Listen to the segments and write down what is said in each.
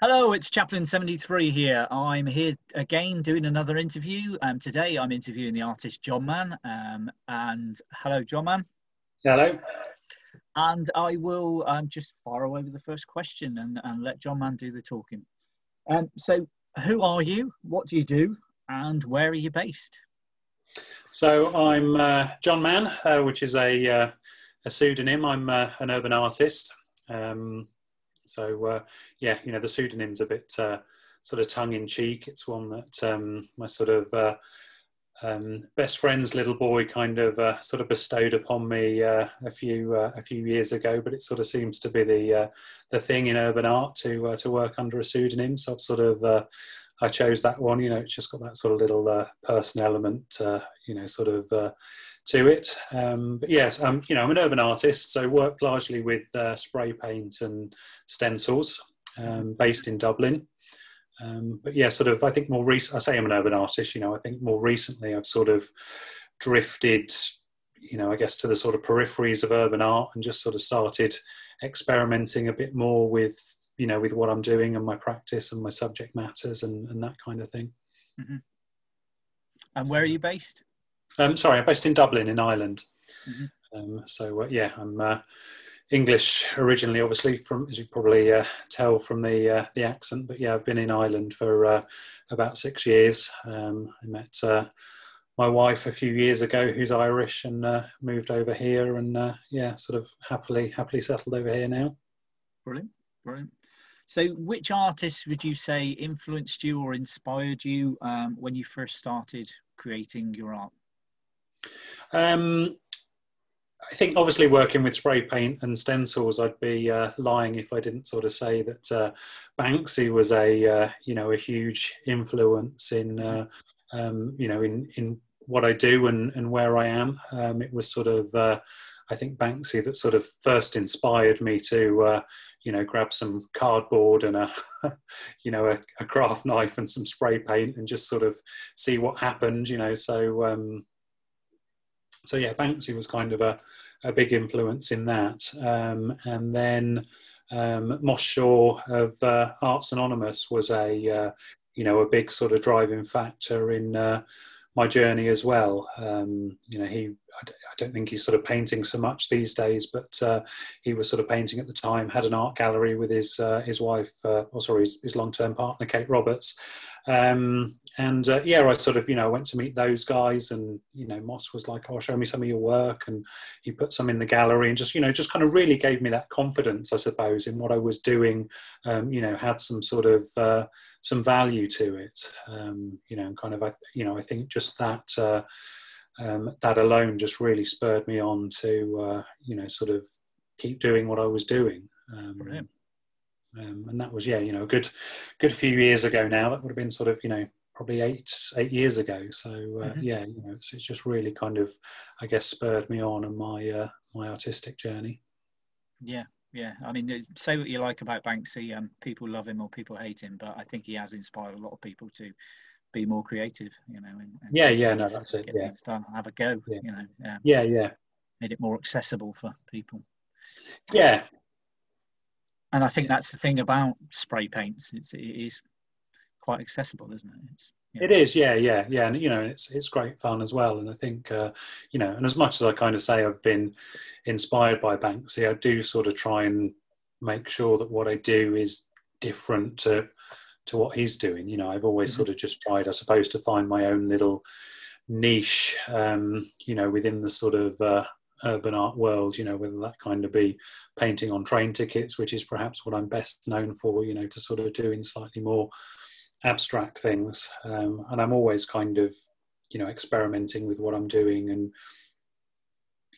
Hello, it's Chaplin73 here. I'm here again doing another interview. Um, today I'm interviewing the artist Johnman. Um, and hello, Johnman. Hello. And I will um, just fire away with the first question and, and let Johnman do the talking. Um, so, who are you? What do you do? And where are you based? So, I'm uh, Johnman, uh, which is a, uh, a pseudonym. I'm uh, an urban artist. Um, so uh, yeah, you know the pseudonym's a bit uh, sort of tongue in cheek. It's one that um, my sort of uh, um, best friend's little boy kind of uh, sort of bestowed upon me uh, a few uh, a few years ago. But it sort of seems to be the the thing in urban art to to work under a pseudonym. So I've sort of I chose that one. You know, it's just got that sort of little personal element. you know, sort of to it. Um, but yes, you know, I'm an urban artist, so work largely with uh, spray paint and stencils, um, based in Dublin. Um, but yeah, sort of, I think more recent. I say I'm an urban artist. You know, I think more recently I've sort of drifted, you know, I guess to the sort of peripheries of urban art and just sort of started experimenting a bit more with, you know, with what I'm doing and my practice and my subject matters and, and that kind of thing. Mm-hmm. And where are you based? Um, sorry, I'm based in Dublin, in Ireland. Mm-hmm. Um, so uh, yeah, I'm uh, English originally, obviously from as you probably uh, tell from the uh, the accent. But yeah, I've been in Ireland for uh, about six years. Um, I met uh, my wife a few years ago, who's Irish, and moved over here, and yeah, sort of happily happily settled over here now. Brilliant, brilliant. So, which artists would you say influenced you or inspired you um, when you first started creating your art? Um, I think obviously working with spray paint and stencils, I'd be uh, lying if I didn't sort of say that uh, Banksy was a uh, you know a huge influence in uh, um, you know in in what I do and and where I am. Um, it was sort of uh, I think Banksy that sort of first inspired me to uh, you know grab some cardboard and a you know a, a, craft knife and some spray paint and just sort of see what happened. You know, so. Um, so yeah, Banksy was kind of a, a big influence in that. Um, and then um, Moss Shaw of uh, Arts Anonymous was a uh, you know a big sort of driving factor in uh, my journey as well. Um, you know, he don't think he's sort of painting so much these days, but uh, he was sort of painting at the time. Had an art gallery with his uh, his wife, uh, or sorry, his, his long term partner Kate Roberts, um, and uh, yeah, I sort of you know went to meet those guys, and you know Moss was like, "Oh, show me some of your work," and he put some in the gallery, and just you know just kind of really gave me that confidence, I suppose, in what I was doing. Um, you know, had some sort of uh, some value to it. Um, you know, kind of I you know I think just that. Uh, um, that alone just really spurred me on to uh, you know sort of keep doing what I was doing. Um, um, and that was yeah you know a good good few years ago now. That would have been sort of you know probably eight eight years ago. So uh, mm-hmm. yeah you know it's, it's, just really kind of I guess spurred me on in my uh, my artistic journey. Yeah. Yeah, I mean, say what you like about Banksy. Um, people love him or people hate him, but I think he has inspired a lot of people to be more creative, you know. And, and yeah, yeah, no, that's it. yeah, done, have a go, yeah. you know. Yeah. yeah, yeah, made it more accessible for people. Yeah, and I think that's the thing about spray paints. It's it is quite accessible, isn't it? It's, It is, yeah, yeah, yeah, and you know, it's it's great fun as well. And I think, uh, you know, and as much as I kind of say I've been inspired by Banksy, I do sort of try and make sure that what I do is different to to what he's doing. You know, I've always mm-hmm. sort of just tried, I suppose, to find my own little niche, um, you know, within the sort of uh, urban art world, you know, whether that kind of be painting on train tickets, which is perhaps what I'm best known for, you know, to sort of doing slightly more abstract things. Um, and I'm always kind of, you know, experimenting with what I'm doing and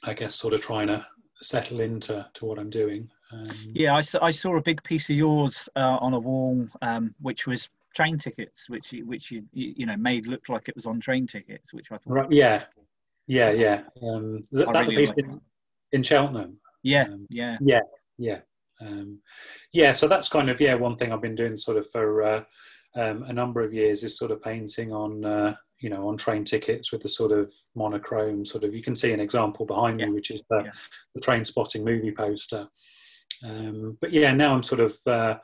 I guess sort of trying to settle into to what I'm doing. Um, yeah, I saw, I saw a big piece of yours uh, on a wall, um, which was train tickets, which you, which you you know made look like it was on train tickets, which I thought. Right. Yeah. Yeah. Yeah. Um, that, that really piece like in, in, Cheltenham. Yeah. Um, yeah. Yeah. Yeah. Um, yeah. So that's kind of yeah one thing I've been doing sort of for uh, um, a number of years is sort of painting on. Uh, you know, on train tickets with the sort of monochrome sort of. You can see an example behind yeah. me, which is the, yeah. the Trainspotting movie poster. Um, but yeah, now I'm sort of uh,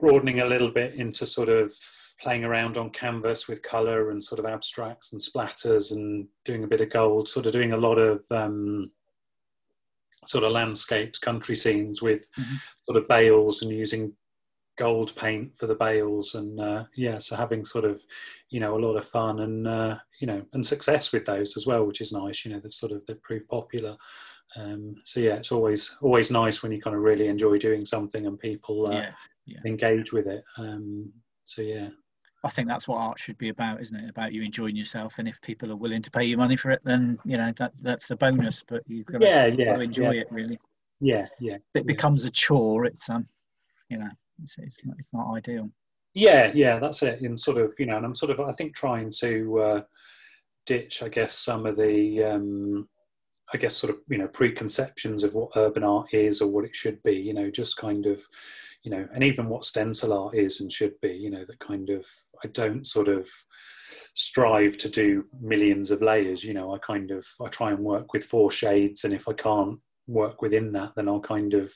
broadening a little bit into sort of playing around on canvas with color and sort of abstracts and splatters and doing a bit of gold, sort of doing a lot of um, sort of landscapes, country scenes with mm-hmm. sort of bales and using gold paint for the bales and uh, yeah so having sort of you know a lot of fun and uh, you know and success with those as well which is nice you know that sort of they prove popular um, so yeah it's always always nice when you kind of really enjoy doing something and people uh, yeah, yeah. engage with it um, so yeah I think that's what art should be about, isn't it? About you enjoying yourself, and if people are willing to pay you money for it, then you know that that's a bonus. But you've got to, yeah, yeah, enjoy it, really. Yeah, yeah. If it becomes a chore, it's um, you know, it's it's not, it's not ideal. Yeah, yeah, that's it. And sort of, you know, and I'm sort of, I think, trying to uh, ditch, I guess, some of the, um, I guess, sort of, you know, preconceptions of what urban art is or what it should be. You know, just kind of, you know, and even what stencil art is and should be. You know, that kind of, I don't sort of strive to do millions of layers. You know, I kind of, I try and work with four shades, and if I can't work within that, then I'll kind of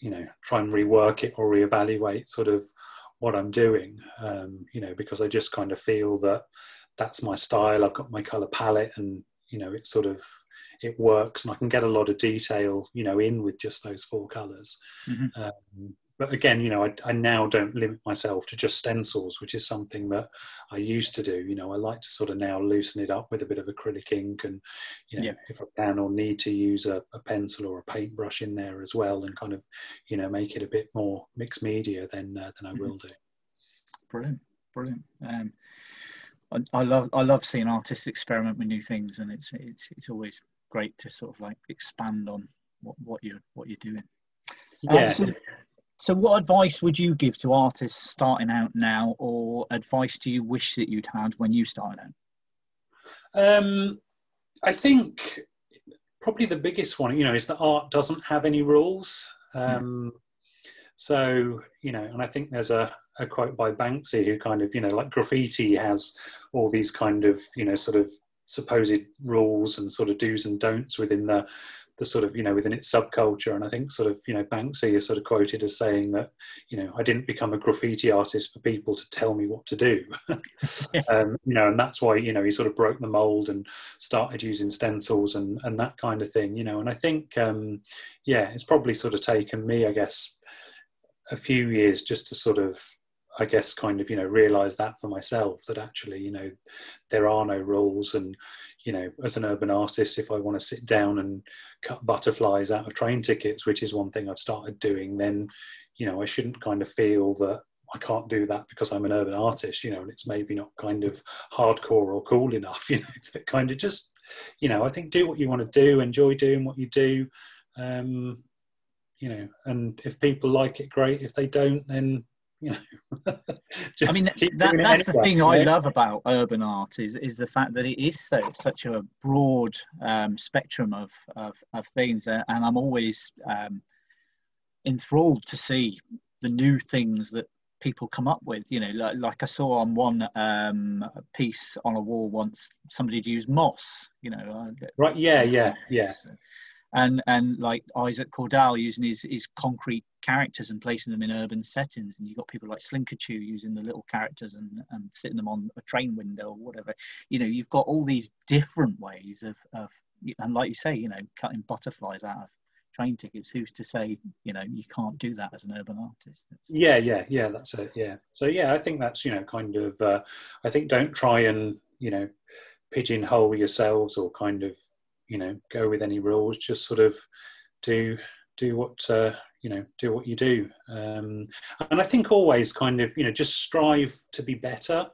you know try and rework it or reevaluate sort of what I'm doing. Um, you know, because I just kind of feel that that's my style. I've got my color palette, and you know, it sort of it works, and I can get a lot of detail, you know, in with just those four colors. Mm-hmm. Um, but again, you know, I, I, now don't limit myself to just stencils, which is something that I used to do. You know, I like to sort of now loosen it up with a bit of acrylic ink, and you know, yeah. if I can or need to use a, a, pencil or a paintbrush in there as well, and kind of, you know, make it a bit more mixed media, then uh, then I mm-hmm. will do. Brilliant, brilliant. Um, I, I love I love seeing artists experiment with new things, and it's it's it's always great to sort of like expand on what what you're what you're doing. Yeah. Um, so, so, what advice would you give to artists starting out now, or advice do you wish that you'd had when you started out? Um, I think probably the biggest one, you know, is that art doesn't have any rules. Um, So, you know, and I think there's a, a quote by Banksy who kind of, you know, like graffiti has all these kind of, you know, sort of supposed rules and sort of do's and don'ts within the the sort of you know within its subculture and i think sort of you know banksy is sort of quoted as saying that you know i didn't become a graffiti artist for people to tell me what to do. Um, you know and that's why you know he sort of broke the mold and started using stencils and and that kind of thing you know and i think um yeah it's probably sort of taken me i guess a few years just to sort of I guess kind of you know realize that for myself that actually you know there are no rules and you know, as an urban artist, if I want to sit down and cut butterflies out of train tickets, which is one thing I've started doing, then, you know, I shouldn't kind of feel that I can't do that because I'm an urban artist, you know, and it's maybe not kind of hardcore or cool enough, you know, that kind of just, you know, I think do what you want to do, enjoy doing what you do, um, you know, and if people like it, great. If they don't, then you know. I mean, that, that's anyway, the thing I love about urban art is is the fact that it is so such a broad um, spectrum of, of, of things, uh, and I'm always um, enthralled to see the new things that people come up with. You know, like, like I saw on one um, piece on a wall once, somebody used moss. You know, uh, right? Yeah, yeah, yeah and and like Isaac Cordal using his his concrete characters and placing them in urban settings, and you've got people like Slinkachu using the little characters and and sitting them on a train window or whatever. You know, you've got all these different ways of of and like you say, you know, cutting butterflies out of train tickets. Who's to say, you know, you can't do that as an urban artist? It's... Yeah, yeah, yeah. That's it. Yeah. So yeah, I think that's you know kind of. Uh, I think don't try and you know pigeonhole yourselves or kind of you know go with any rules just sort of do do what uh, you know do what you do um, and i think always kind of you know just strive to be better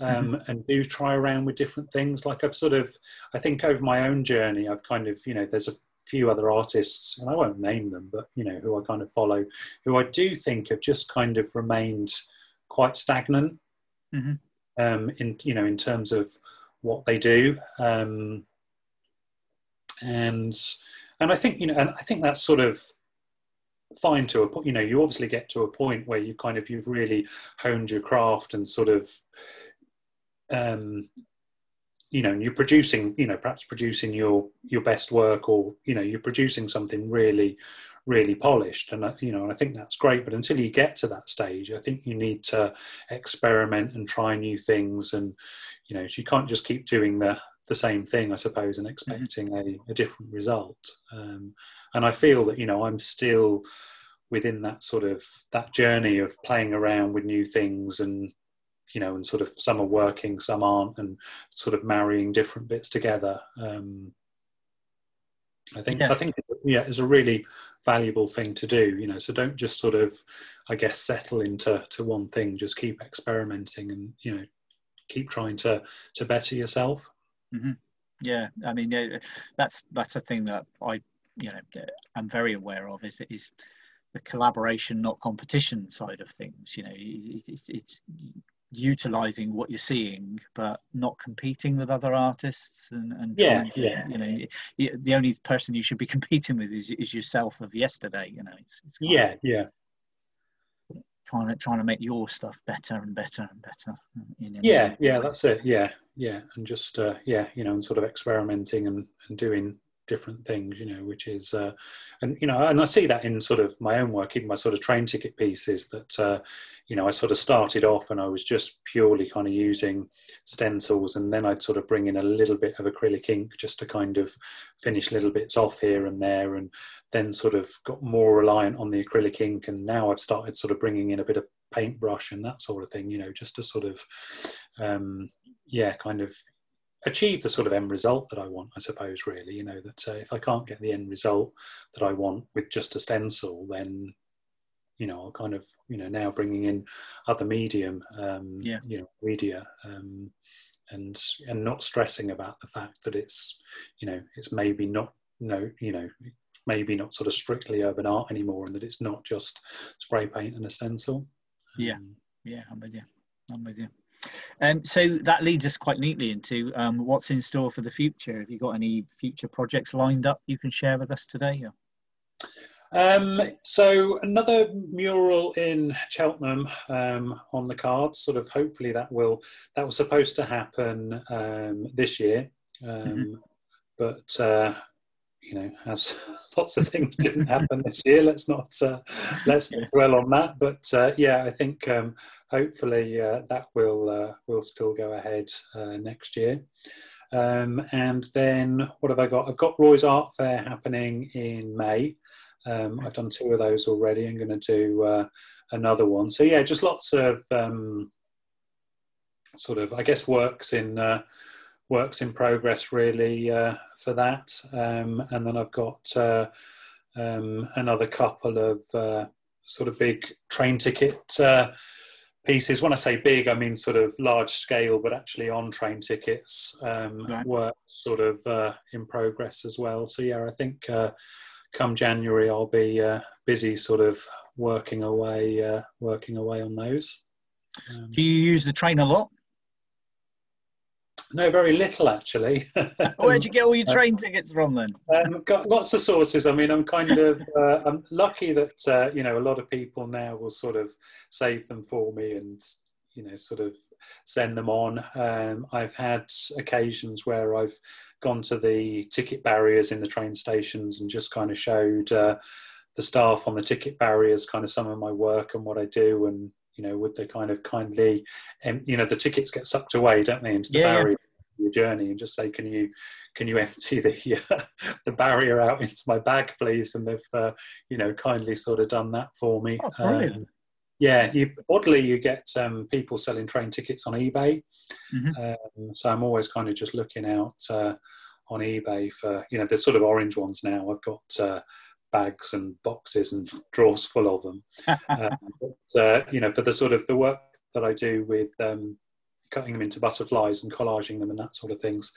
um, mm-hmm. and do try around with different things like i've sort of i think over my own journey i've kind of you know there's a few other artists and i won't name them but you know who i kind of follow who i do think have just kind of remained quite stagnant mm-hmm. um, in you know in terms of what they do um, and and I think you know, and I think that's sort of fine to a point. You know, you obviously get to a point where you kind of you've really honed your craft and sort of, um, you know, you're producing, you know, perhaps producing your your best work, or you know, you're producing something really, really polished and you know i think that's great but until you get to that stage i think you need to experiment and try new things and you know you can't just keep doing the the same thing i suppose and expecting mm-hmm. a, a, different result um, and i feel that you know i'm still within that sort of that journey of playing around with new things and you know and sort of some are working some aren't and sort of marrying different bits together um, I think yeah. I think yeah, it's a really valuable thing to do. You know, so don't just sort of, I guess, settle into to one thing. Just keep experimenting and you know, keep trying to to better yourself. Mm-hmm. Yeah, I mean, yeah, that's that's a thing that I you know I'm very aware of. Is is the collaboration, not competition side of things. You know, it's, it's utilizing what you're seeing but not competing with other artists and, and yeah, to, yeah you know the only person you should be competing with is, is yourself of yesterday you know it's, it's yeah yeah trying to trying to make your stuff better and better and better you know? yeah yeah that's it yeah yeah and just uh, yeah you know and sort of experimenting and, and doing different things, you know, which is, uh, and you know, and I see that in sort of my own work, even my sort of train ticket pieces. That uh, you know, I sort of started off and I was just purely kind of using stencils, and then I'd sort of bring in a little bit of acrylic ink just to kind of finish little bits off here and there, and then sort of got more reliant on the acrylic ink, and now I've started sort of bringing in a bit of paintbrush and that sort of thing, you know, just to sort of, um, yeah, kind of achieve the sort of end result that I want, I suppose, really. You know, that uh, if I can't get the end result that I want with just a stencil, then, you know, I'll kind of, you know, now bringing in other medium, um, yeah. you know, media, um, and, and not stressing about the fact that it's, you know, it's maybe not, no, you know, maybe not sort of strictly urban art anymore and that it's not just spray paint and a stencil. Yeah. Um, yeah, I'm with you. I'm with you. Um, so that leads us quite neatly into um, what's in store for the future. Have you got any future projects lined up you can share with us today? Um, so another mural in Cheltenham um, on the cards. Sort of hopefully that will that was supposed to happen um, this year, um, mm-hmm. but uh, you know, as lots of things didn't happen this year. Let's not uh, let's not dwell on that. But uh, yeah, I think um, hopefully uh, that will uh, will still go ahead uh, next year. Um, and then what have I got? I've got Roy's Art Fair happening in May. Um, I've done two of those already. I'm going to do uh, another one. So yeah, just lots of um, sort of I guess works in works in progress really uh, for that. Um, and then I've got uh, um, another couple of uh, sort of big train ticket uh, pieces. When I say big, I mean sort of large scale, but actually on train tickets um, right. work sort of uh, in progress as well. So yeah, I think uh, come January I'll be busy sort of working away, working away on those. Um, Do you use the train a lot? No, very little actually. Where'd you get all your uh, train tickets from then? Um, got lots of sources. I mean, I'm kind of uh, I'm lucky that uh, you know a lot of people now will sort of save them for me and you know sort of send them on. Um, I've had occasions where I've gone to the ticket barriers in the train stations and just kind of showed uh, the staff on the ticket barriers kind of some of my work and what I do and you know, would they kind of kindly, um, you know, the tickets get sucked away, don't they, into the yeah. barrier your journey, and just say, can you, can you empty the uh, the barrier out into my bag, please? And they've, uh, you know, kindly sort of done that for me. Oh, um, yeah, you, oddly, you get um, people selling train tickets on eBay. Mm-hmm. Um, so I'm always kind of just looking out uh, on eBay for, you know, there's sort of orange ones now. I've got uh, bags and boxes and drawers full of them. um, but, uh, you know, for the sort of the work that I do with um, cutting them into butterflies and collaging them and that sort of things,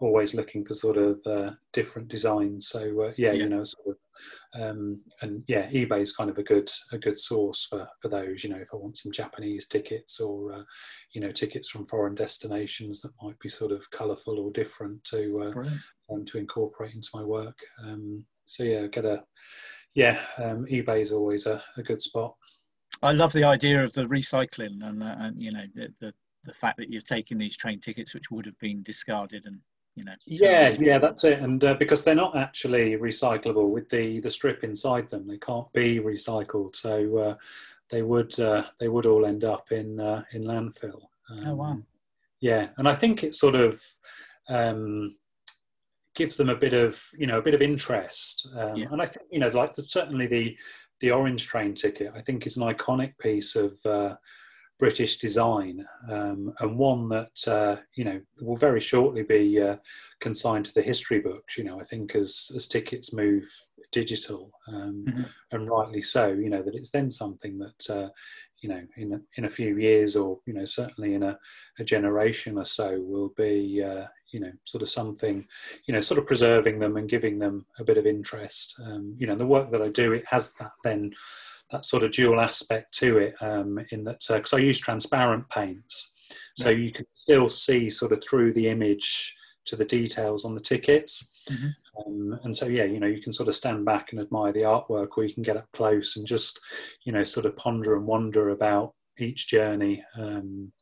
always looking for sort of uh, different designs. So uh, yeah, yeah, you know, sort of, um, and yeah, eBay is kind of a good a good source for for those. You know, if I want some Japanese tickets or uh, you know tickets from foreign destinations that might be sort of colourful or different to uh, um, to incorporate into my work. Um, so yeah, get a yeah. Um, eBay is always a, a, good spot. I love the idea of the recycling and uh, and you know the, the, the fact that you're taking these train tickets which would have been discarded and you know. Yeah, yeah, that's it. And uh, because they're not actually recyclable with the the strip inside them, they can't be recycled. So uh, they would uh, they would all end up in uh, in landfill. Um, oh wow! Um, yeah, and I think it's sort of um, gives them a bit of you know a bit of interest. Um, yeah. And I think you know like the, certainly the the orange train ticket I think is an iconic piece of uh, British design um, and one that uh, you know will very shortly be uh, consigned to the history books. You know, I think as as tickets move digital, um, mm-hmm. and rightly so. You know that it's then something that uh, you know in a, in a few years or you know certainly in a, a generation or so will be uh, you know sort of something you know sort of preserving them and giving them a bit of interest. Um, you know, the work that I do it has that then that sort of dual aspect to it um, in that because uh, I use transparent paints, so you can still see sort of through the image to the details on the tickets. Mm-hmm. Um, and so, yeah, you know, you can sort of stand back and admire the artwork, or you can get up close and just, you know, sort of ponder and wonder about each journey. Um,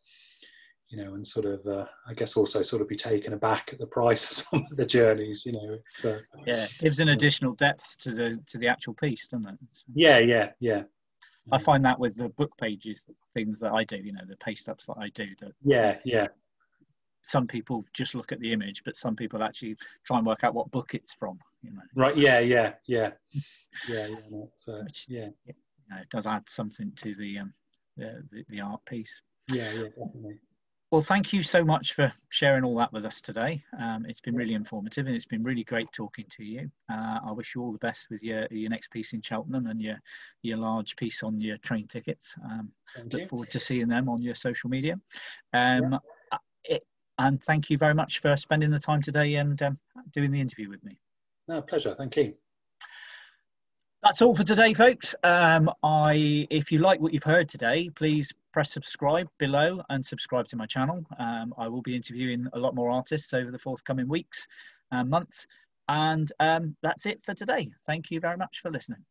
you know, and sort of, uh, I guess, also sort of be taken aback at the price of some of the journeys. You know, it's uh, yeah, it gives an additional depth to the to the actual piece, doesn't it? Yeah, yeah, yeah. I find that with the book pages, things that I do, you know, the paste ups that I do. That yeah, yeah. Some people just look at the image, but some people actually try and work out what book it's from. You know. Right. Yeah. Yeah. Yeah. Yeah. Yeah. No, so, Which, yeah. You know, it does add something to the um, the, the, the art piece. Yeah. Yeah. Definitely. Well, thank you so much for sharing all that with us today. Um, it's been really informative and it's been really great talking to you. Uh, I wish you all the best with your, your next piece in Cheltenham and your, your large piece on your train tickets. Um, look you. forward to seeing them on your social media. Um, yeah. Uh, it, and thank you very much for spending the time today and um, doing the interview with me. No, pleasure. Thank you. That's all for today, folks. Um, I, if you like what you've heard today, please press subscribe below and subscribe to my channel. Um, I will be interviewing a lot more artists over the forthcoming weeks and months. And um, that's it for today. Thank you very much for listening.